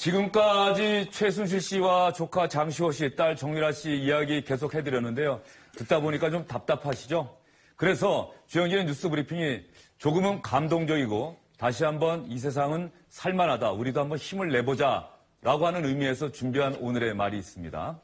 지금까지 최순실 씨와 조카 장시호 씨, 딸 정유라 씨 이야기 계속 해드렸는데요. 듣다 보니까 좀 답답하시죠? 그래서 주영진의 뉴스 브리핑이 조금은 감동적이고 다시 한번 이 세상은 살만하다. 우리도 한번 힘을 내보자. 라고 하는 의미에서 준비한 오늘의 말이 있습니다.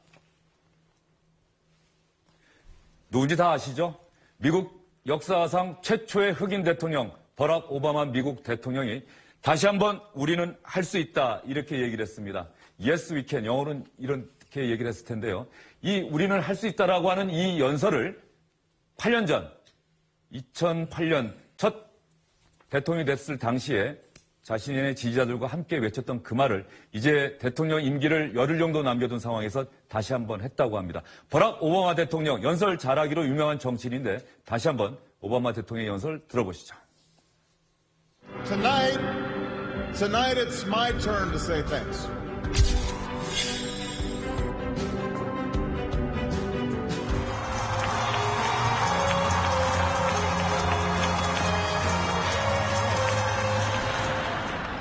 누군지 다 아시죠? 미국 역사상 최초의 흑인 대통령 버락 오바마 미국 대통령이 다시 한번 우리는 할 수 있다 이렇게 얘기를 했습니다. Yes, we can. 영어로는 이렇게 얘기를 했을 텐데요. 이 우리는 할 수 있다라고 하는 이 연설을 8년 전 2008년 첫 대통령이 됐을 당시에 자신의 지지자들과 함께 외쳤던 그 말을 이제 대통령 임기를 열흘 정도 남겨둔 상황에서 다시 한번 했다고 합니다. 버락 오바마 대통령 연설 잘하기로 유명한 정치인인데 다시 한번 오바마 대통령의 연설 들어보시죠. Tonight, tonight it's my turn to say thanks.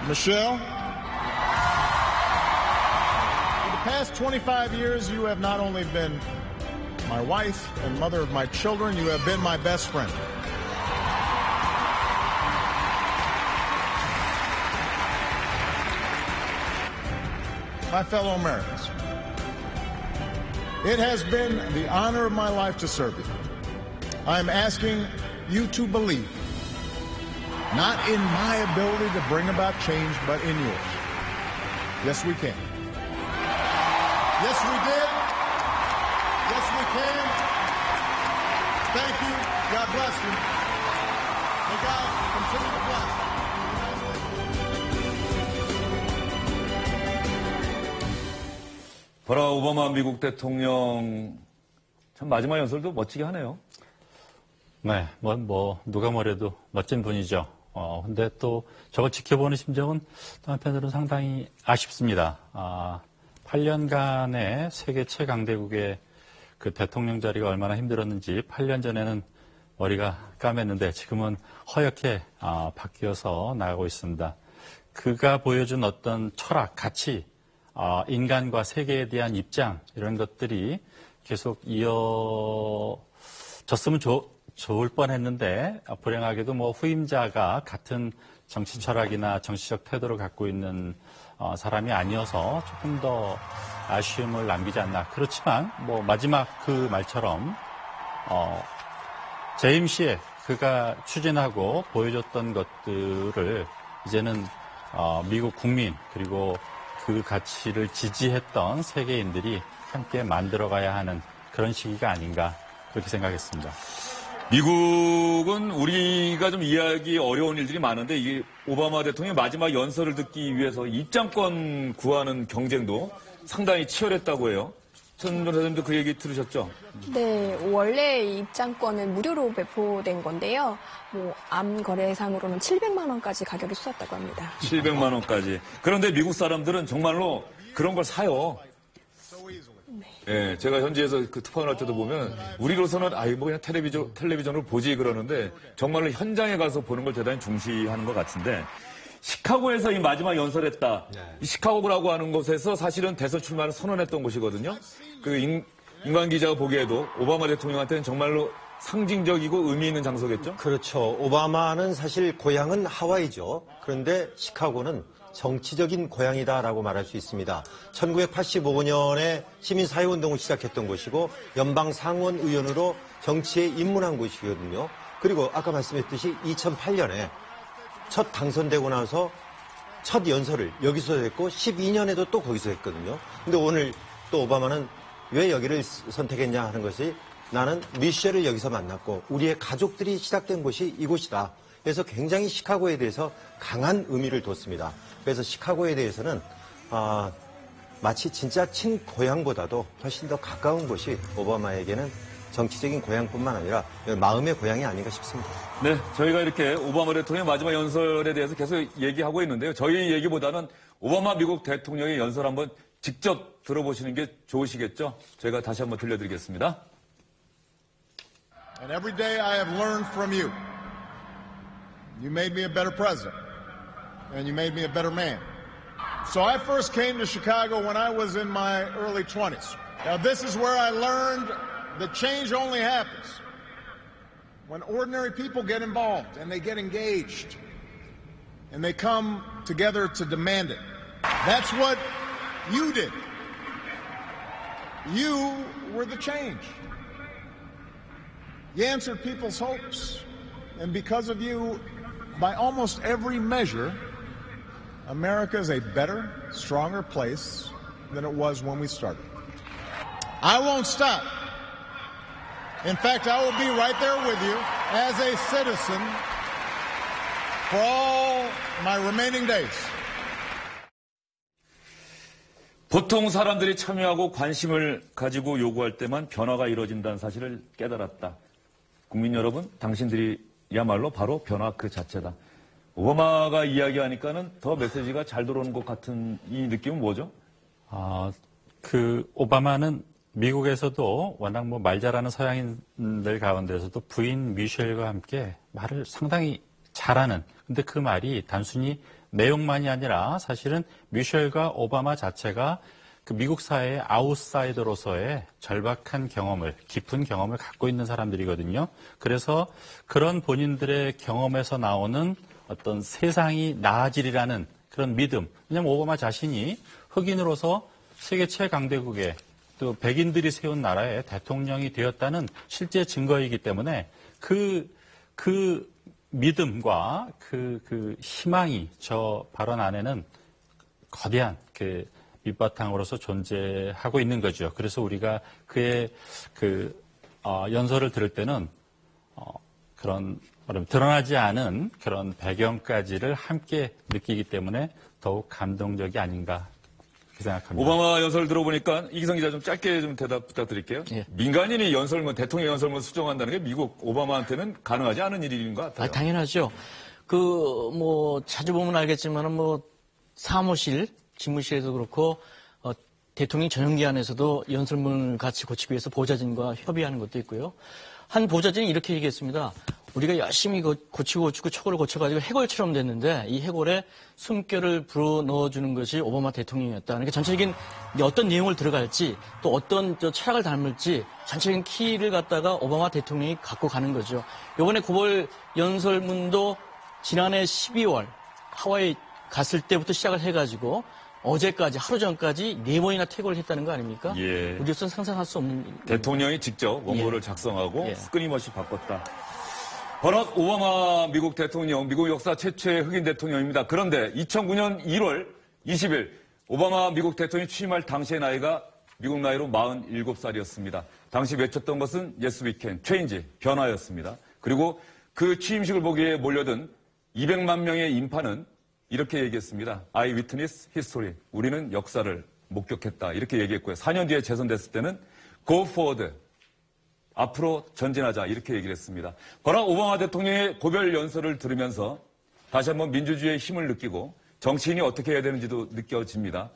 Michelle, for the past 25 years, you have not only been my wife and mother of my children, you have been my best friend. My fellow Americans. It has been the honor of my life to serve you. I am asking you to believe, not in my ability to bring about change, but in yours. Yes, we can. Yes, we did. Yes, we can. Thank you. God bless you. May God continue to bless. 버락 오바마 미국 대통령 참 마지막 연설도 멋지게 하네요. 네, 뭐, 뭐, 누가 뭐래도 멋진 분이죠. 어, 근데 또 저걸 지켜보는 심정은 또 한편으로는 상당히 아쉽습니다. 아, 8년간의 세계 최강대국의 그 대통령 자리가 얼마나 힘들었는지 8년 전에는 머리가 까맸는데 지금은 허옇게 아, 바뀌어서 나가고 있습니다. 그가 보여준 어떤 철학, 가치, 어, 인간과 세계에 대한 입장 이런 것들이 계속 이어졌으면 좋, 좋을 뻔했는데 어, 불행하게도 뭐 후임자가 같은 정치 철학이나 정치적 태도를 갖고 있는 어, 사람이 아니어서 조금 더 아쉬움을 남기지 않나. 그렇지만 뭐 마지막 그 말처럼 어, 재임 시에 그가 추진하고 보여줬던 것들을 이제는 어, 미국 국민 그리고 그 가치를 지지했던 세계인들이 함께 만들어가야 하는 그런 시기가 아닌가 그렇게 생각했습니다. 미국은 우리가 좀 이해하기 어려운 일들이 많은데 이 오바마 대통령의 마지막 연설을 듣기 위해서 입장권 구하는 경쟁도 상당히 치열했다고 해요. 천 변호사님도 그 얘기 들으셨죠? 네, 원래 입장권은 무료로 배포된 건데요. 뭐, 암 거래상으로는 700만 원까지 가격이 쏟았다고 합니다. 700만 원까지. 그런데 미국 사람들은 정말로 그런 걸 사요. 예, 제가 현지에서 그 특파원 할 때도 보면 우리로서는 아이 뭐 그냥 텔레비전 텔레비전으로 보지 그러는데 정말로 현장에 가서 보는 걸 대단히 중시하는 것 같은데 시카고에서 이 마지막 연설했다. 이 시카고라고 하는 곳에서 사실은 대선 출마를 선언했던 곳이거든요. 그 인, 인관 기자가 보기에도 오바마 대통령한테는 정말로 상징적이고 의미 있는 장소겠죠? 그렇죠. 오바마는 사실 고향은 하와이죠. 그런데 시카고는 정치적인 고향이다라고 말할 수 있습니다. 1985년에 시민사회운동을 시작했던 곳이고 연방 상원 의원으로 정치에 입문한 곳이거든요. 그리고 아까 말씀했듯이 2008년에 첫 당선되고 나서 첫 연설을 여기서 했고 12년에도 또 거기서 했거든요. 근데 오늘 또 오바마는 왜 여기를 선택했냐 하는 것이 나는 미셸을 여기서 만났고 우리의 가족들이 시작된 곳이 이곳이다. 그래서 굉장히 시카고에 대해서 강한 의미를 뒀습니다. 그래서 시카고에 대해서는 아, 마치 진짜 친고향보다도 훨씬 더 가까운 곳이 오바마에게는 정치적인 고향뿐만 아니라 마음의 고향이 아닌가 싶습니다. 네, 저희가 이렇게 오바마 대통령의 마지막 연설에 대해서 계속 얘기하고 있는데요. 저희 얘기보다는 오바마 미국 대통령의 연설 한번 직접 들어보시는 게 좋으시겠죠? 저희가 다시 한번 들려드리겠습니다. And every day I have learned from you. You made me a better president. And you made me a better man. So I first came to Chicago when I was in my early 20s. Now, this is where I learned that change only happens when ordinary people get involved and they get engaged and they come together to demand it. That's what you did. You were the change. You answered people's hopes. And because of you, by almost every measure, America is a better, stronger place than it was when we started. I won't stop. In fact, I will be right there with you as a citizen for all my remaining days. 보통 사람들이 참여하고 관심을 가지고 요구할 때만 변화가 이루어진다는 사실을 깨달았다. 국민 여러분, 당신들이야말로 바로 변화 그 자체다. 오바마가 이야기하니까는 더 메시지가 잘 들어오는 것 같은 이 느낌은 뭐죠? 아, 그 오바마는 미국에서도 워낙 뭐 말 잘하는 서양인들 가운데서도 부인 미셸과 함께 말을 상당히 잘하는. 근데 그 말이 단순히 내용만이 아니라 사실은 미셸과 오바마 자체가 그 미국 사회의 아웃사이더로서의 절박한 경험을, 깊은 경험을 갖고 있는 사람들이거든요. 그래서 그런 본인들의 경험에서 나오는 어떤 세상이 나아지리라는 그런 믿음. 왜냐하면 오바마 자신이 흑인으로서 세계 최강대국의 또 백인들이 세운 나라의 대통령이 되었다는 실제 증거이기 때문에 그, 그 믿음과 그, 그 희망이 저 발언 안에는 거대한 그 밑바탕으로서 존재하고 있는 거죠. 그래서 우리가 그의 그 어, 연설을 들을 때는 어, 그런 드러나지 않은 그런 배경까지를 함께 느끼기 때문에 더욱 감동적이 아닌가 그렇게 생각합니다. 오바마 연설 들어보니까 이기성 기자 좀 짧게 좀 대답 부탁드릴게요. 예. 민간인이 연설문, 대통령 연설문 수정한다는 게 미국 오바마한테는 가능하지 않은 일인 것 같아요. 아, 당연하죠. 그, 뭐, 자주 보면 알겠지만은 뭐, 사무실, 집무실에도 그렇고, 어, 대통령 전용기관에서도 연설문을 같이 고치기 위해서 보좌진과 협의하는 것도 있고요. 한 보좌진이 이렇게 얘기했습니다. 우리가 열심히 고- 고치고 고치고 초고를 고쳐가지고 해골처럼 됐는데 이 해골에 숨결을 불어 넣어주는 것이 오바마 대통령이었다. 그러니까 전체적인 어떤 내용을 들어갈지 또 어떤 저 철학을 담을지 전체적인 키를 갖다가 오바마 대통령이 갖고 가는 거죠. 이번에 9월 연설문도 지난해 12월 하와이 갔을 때부터 시작을 해가지고 어제까지 하루 전까지 네 번이나 퇴고를 했다는 거 아닙니까? 예. 우리로서는 상상할 수 없는 대통령이 직접 원고를 예. 작성하고 예. 끊임없이 바꿨다. 버락 오바마 미국 대통령, 미국 역사 최초의 흑인 대통령입니다. 그런데 2009년 1월 20일 오바마 미국 대통령이 취임할 당시의 나이가 미국 나이로 47살이었습니다. 당시 외쳤던 것은 Yes we can, change, 변화였습니다. 그리고 그 취임식을 보기 위해 몰려든 200만 명의 인파는 이렇게 얘기했습니다. I witness history. 우리는 역사를 목격했다. 이렇게 얘기했고요. 4년 뒤에 재선됐을 때는 go forward. 앞으로 전진하자. 이렇게 얘기를 했습니다. 버락 오바마 대통령의 고별 연설을 들으면서 다시 한번 민주주의의 힘을 느끼고 정치인이 어떻게 해야 되는지도 느껴집니다.